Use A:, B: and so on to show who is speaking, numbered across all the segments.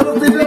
A: ಭಾರತದ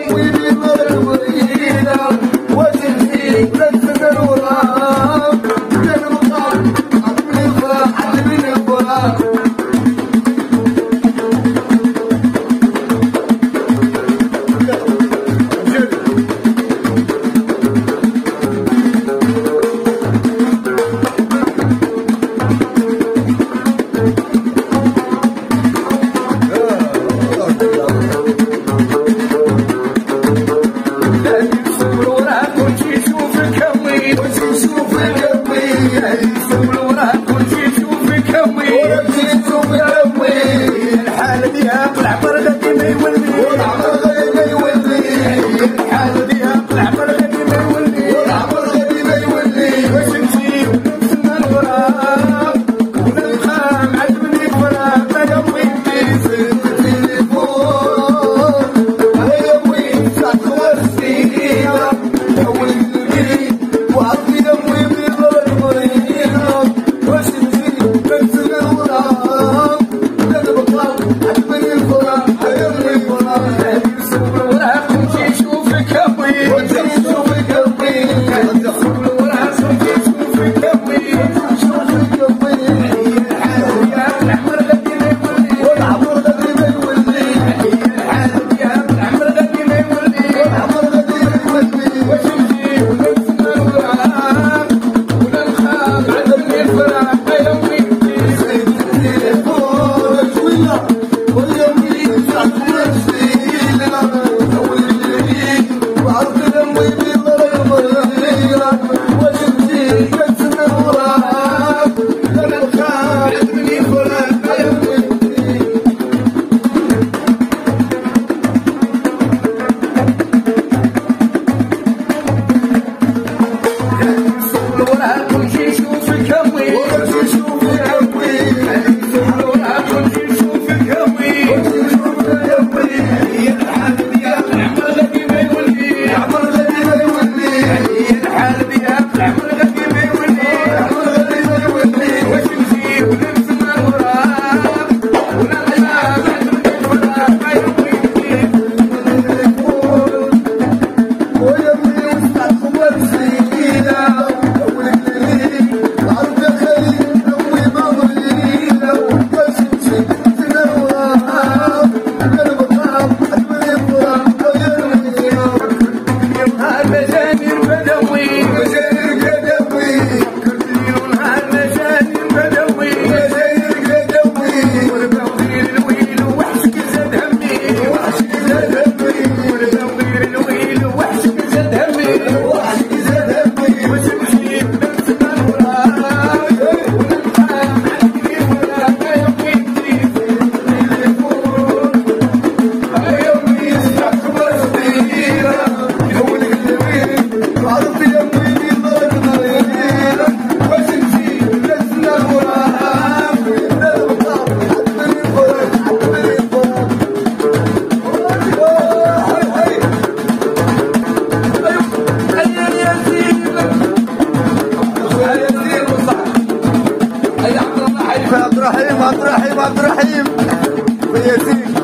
A: Thank you. عبد الرحيم عبد الرحيم عبد الرحيم. ويزيد.